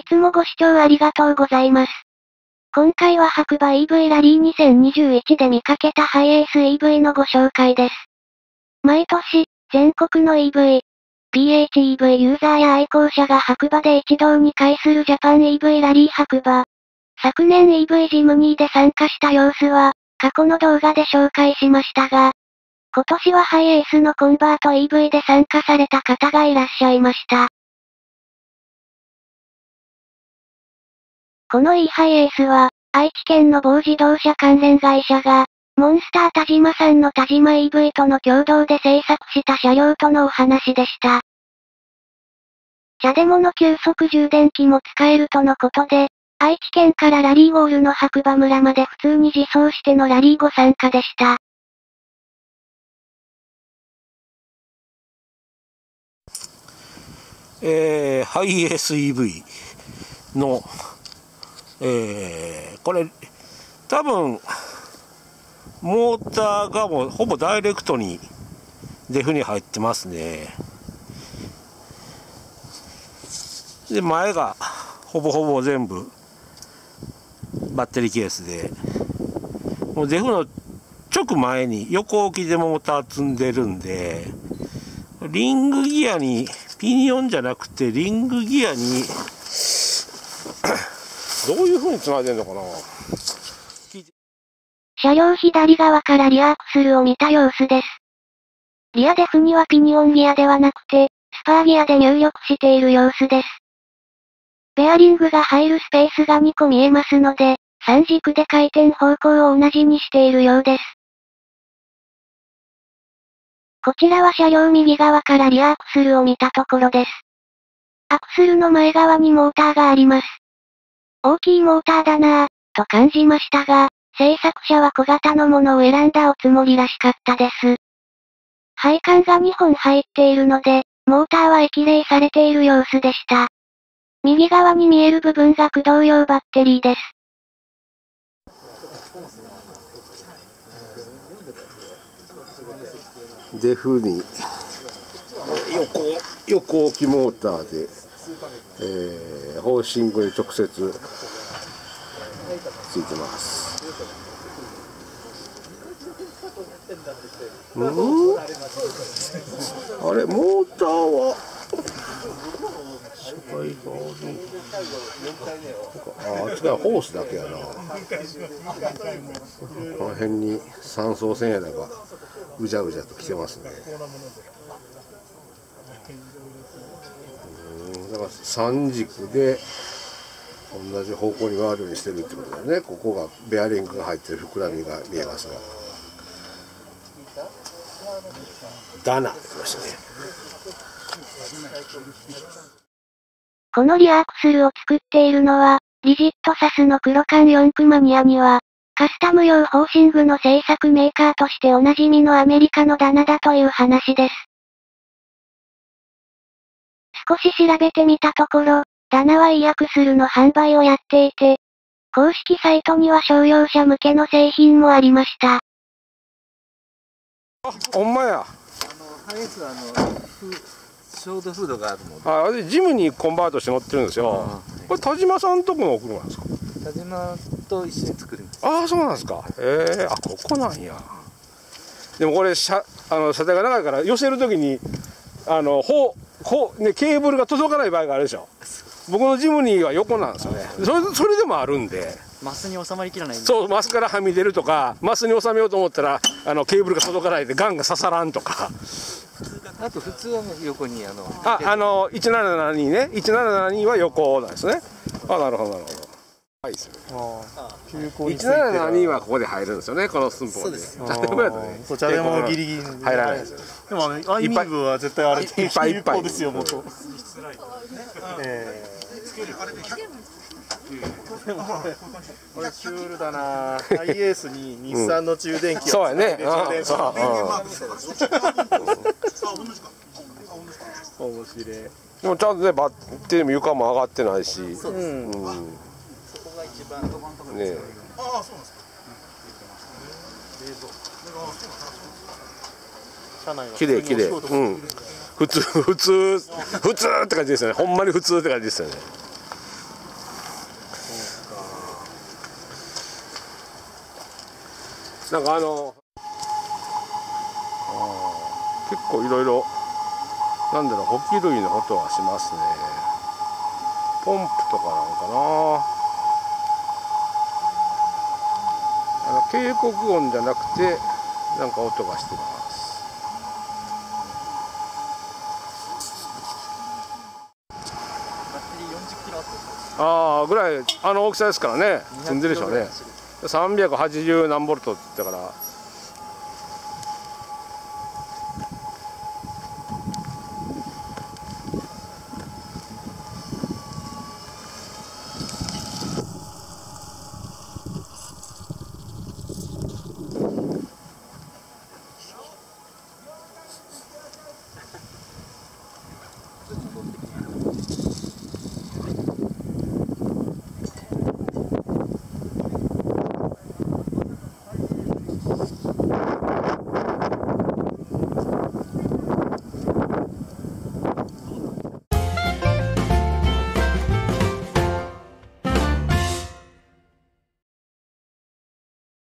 いつもご視聴ありがとうございます。今回は白馬 EV ラリー2021で見かけたハイエース EV のご紹介です。毎年、全国の EV、PHEV ユーザーや愛好者が白馬で一堂に会するジャパン EV ラリー白馬。昨年 EV ジムニーで参加した様子は、過去の動画で紹介しましたが、今年はハイエースのコンバート EV で参加された方がいらっしゃいました。この e ハイエースは、愛知県の某自動車関連会社が、モンスター田島さんの田島 EV との共同で製作した車両とのお話でした。車デモの急速充電器も使えるとのことで、愛知県からラリーゴールの白馬村まで普通に自走してのラリーご参加でした。えー、ハイエース EV の、えー、これ、多分、モーターがもうほぼダイレクトにデフに入ってますね。で、前がほぼほぼ全部バッテリーケースで、もうデフの直前に横置きでモーター積んでるんで、リングギアにピニオンじゃなくてリングギアにどういう風に繋いでんのかな？車両左側からリアアクスルを見た様子です。リアデフにはピニオンギアではなくて、スパーギアで入力している様子です。ベアリングが入るスペースが2個見えますので、3軸で回転方向を同じにしているようです。こちらは車両右側からリアアクスルを見たところです。アクスルの前側にモーターがあります。大きいモーターだなぁ、と感じましたが、制作者は小型のものを選んだおつもりらしかったです。配管が2本入っているので、モーターは液冷されている様子でした。右側に見える部分が駆動用バッテリーです。デフに横横置きモーターで、えー、ホーシングに直接ついてます。うん？あれモーターは？社会側にああっちがホースだけやな。この辺に三層線やなんかうじゃうじゃと来てますね。だから三軸で同じ方向に回るようにしてるってことだよね。ここがベアリングが入ってる膨らみが見えますが。ダナってましたね。このリアークスルを作っているのは、リジットサスの黒缶4区マニアには、カスタム用ホーシングの製作メーカーとしておなじみのアメリカのダナだという話です。少し調べてみたところ、ダナはイアクスルの販売をやっていて、公式サイトには商用車向けの製品もありました。あ、ほんまや。あの、ハイスあの、ショートフードがあるのであれジムにコンバートして乗ってるんですよこれ田島さんとこのお車なんですか田島と一緒に作りますああそうなんですかへえあここなんやでもこれ車あの車体が長いから寄せる時にあのほほねケーブルが届かない場合があるでしょ。僕のジムニーは横なんですよね。それそれでもあるんで。マスに収まりきらないそうマスからはみ出るとかマスに収めようと思ったらあのケーブルが届かないでガンが刺さらんとか。あと普通は横にあのああの1772ね。1772は横なんですね。あなるほどなるほど。はいですよ1772はここで入るんですよねこの寸法でそうそう茶でもギリギリ入らないですでもあのアイミーブは絶対あれいっぱいいっぱいですよ元えーこれシュールだなハイエースに日産の充電器をそうやね。面白い。でもちゃんとねバッテリーも床も上がってないし。そうです、うん、ねああそうなんですか。綺麗綺麗。うん。普通普通普通って感じですよね。ほんまに普通って感じですよね。なんかあのあ結構いろいろなんだろう、ホッキ類のことはしますね。ポンプとかなんかな。警告音じゃなくてなんか音がしてます。ああぐらいあの大きさですからね。積んでる。でしょうね。380何ボルトって言ったから